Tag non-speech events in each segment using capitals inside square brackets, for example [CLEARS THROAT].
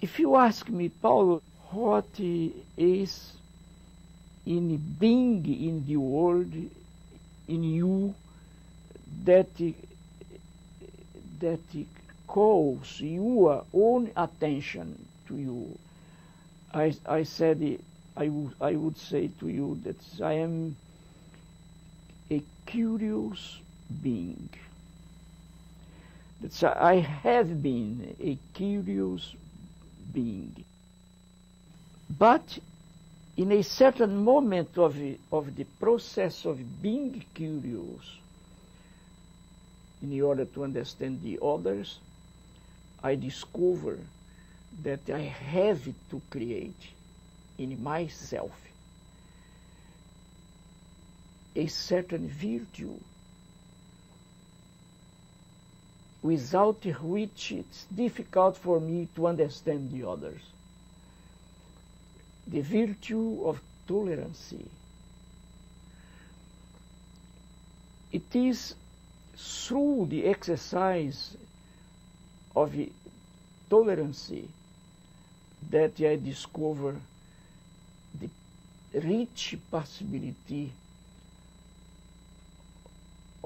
if you ask me, Paulo, what is in being in the world, in you, that that calls your own attention to you. I, I said, I, I would say to you that I am a curious being. That I have been a curious being. But in a certain moment of, of the process of being curious, in order to understand the others, I discover that I have to create in myself a certain virtue without which it's difficult for me to understand the others. The virtue of tolerance. It is through the exercise of tolerance that I discover the rich possibility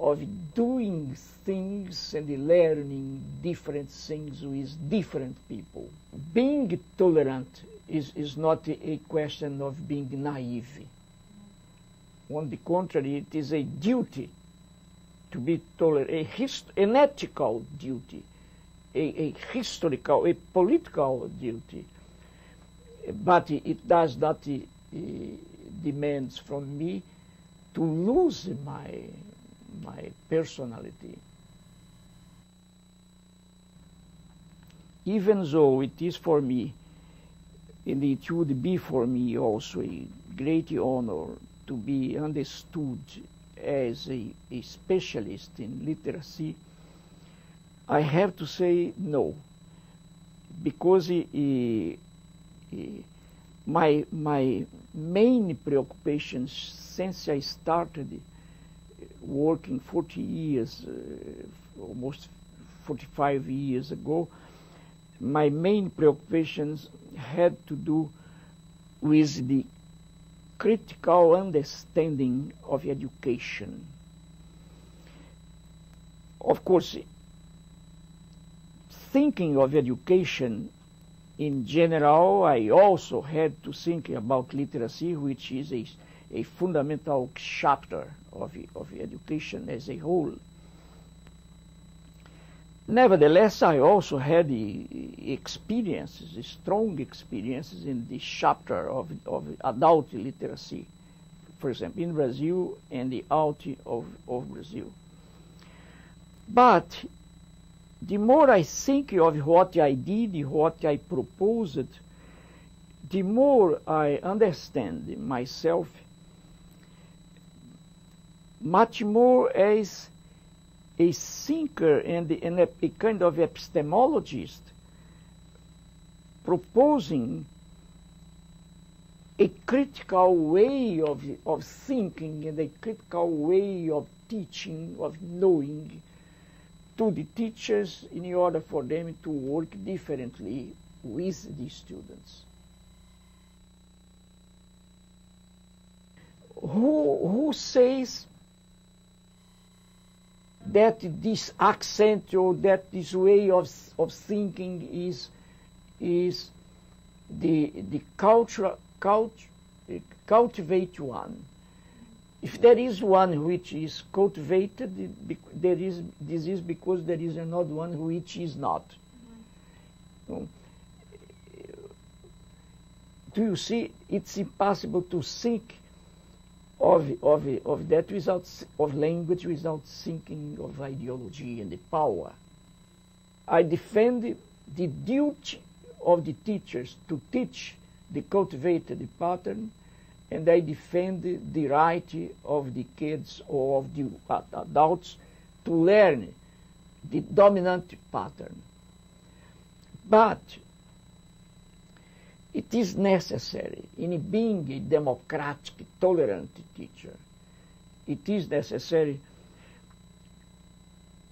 of doing things and learning different things with different people. Being tolerant is, is not a question of being naive. On the contrary, it is a duty to be tolerant, a hist- an ethical duty, a, a historical, a political duty. But it does not uh, demands from me to lose my my personality. Even though it is for me, and it would be for me also a great honor to be understood as a, a specialist in literacy, I have to say no, because he, he, my my main preoccupations since I started working 40 years, uh, almost 45 years ago, my main preoccupations had to do with the critical understanding of education. Of course, thinking of education in general, I also had to think about literacy, which is a, a fundamental chapter of, of education as a whole. Nevertheless, I also had experiences, strong experiences in this chapter of, of adult literacy, for example, in Brazil and the out of, of Brazil. But the more I think of what I did, what I proposed, the more I understand myself much more as a thinker and, and a, a, kind of epistemologist proposing a critical way of, of thinking and a critical way of teaching, of knowing to the teachers in order for them to work differently with the students. Who, who says that this accent or that this way of, of thinking is, is the, the culture, cult, cultivate one. If there is one which is cultivated, there is, this is because there is another one which is not. Mm-hmm. Do you see? It's impossible to think of, of, of that without, of language without thinking of ideology and the power. I defend the duty of the teachers to teach the cultivated pattern, and I defend the right of the kids or of the adults to learn the dominant pattern. But it is necessary in being a democratic, tolerant teacher. It is necessary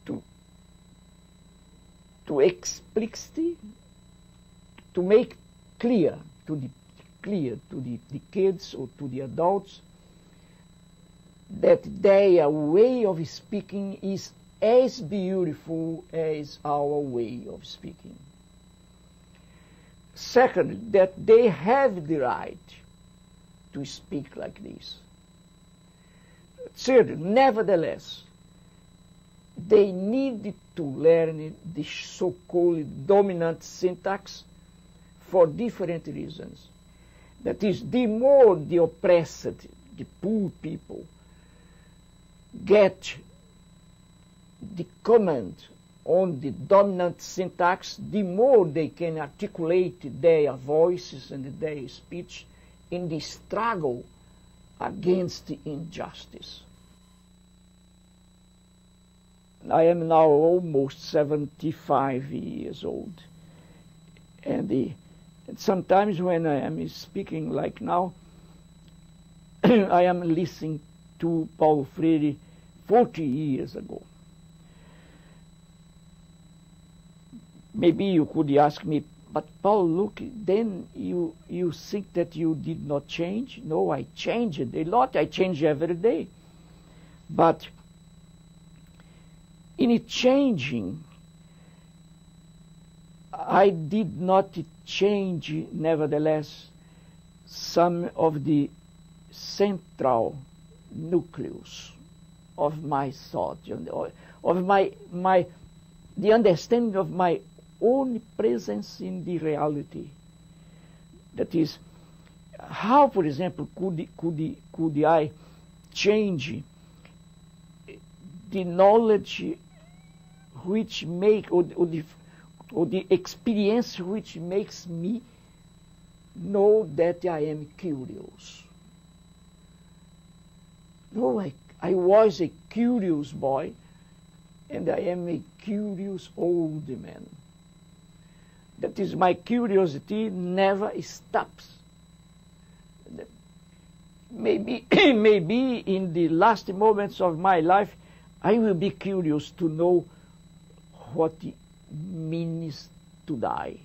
to, to explicitly to make clear to the clear to the, the kids or to the adults that their way of speaking is as beautiful as our way of speaking. Second, that they have the right to speak like this. Third, nevertheless, they need to learn the so-called dominant syntax for different reasons. That is, the more the oppressed, the poor people, get the command on the dominant syntax, the more they can articulate their voices and their speech in the struggle against injustice. I am now almost 75 years old. And, the, and sometimes when I am speaking like now, [CLEARS THROAT] I am listening to Paulo Freire 40 years ago. Maybe you could ask me, but Paul, look, then you, you think that you did not change? No, I changed a lot. I change every day. But in it changing, I did not change, nevertheless, some of the central nucleus of my thought, of my, my, the understanding of my own presence in the reality. That is, how, for example, could, could, could I change the knowledge which make, or, or, the, or the experience which makes me know that I am curious. No, I, I was a curious boy, and I am a curious old man. That is, my curiosity never stops. Maybe, [CLEARS THROAT] maybe in the last moments of my life, I will be curious to know what it means to die.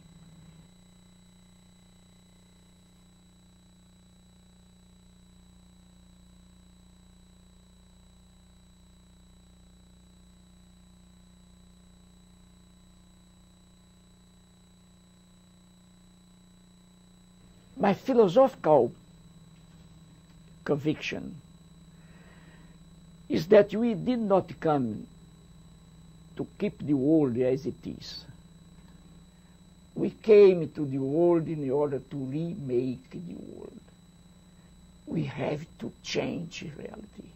My philosophical conviction is that we did not come to keep the world as it is. We came to the world in order to remake the world. We have to change reality.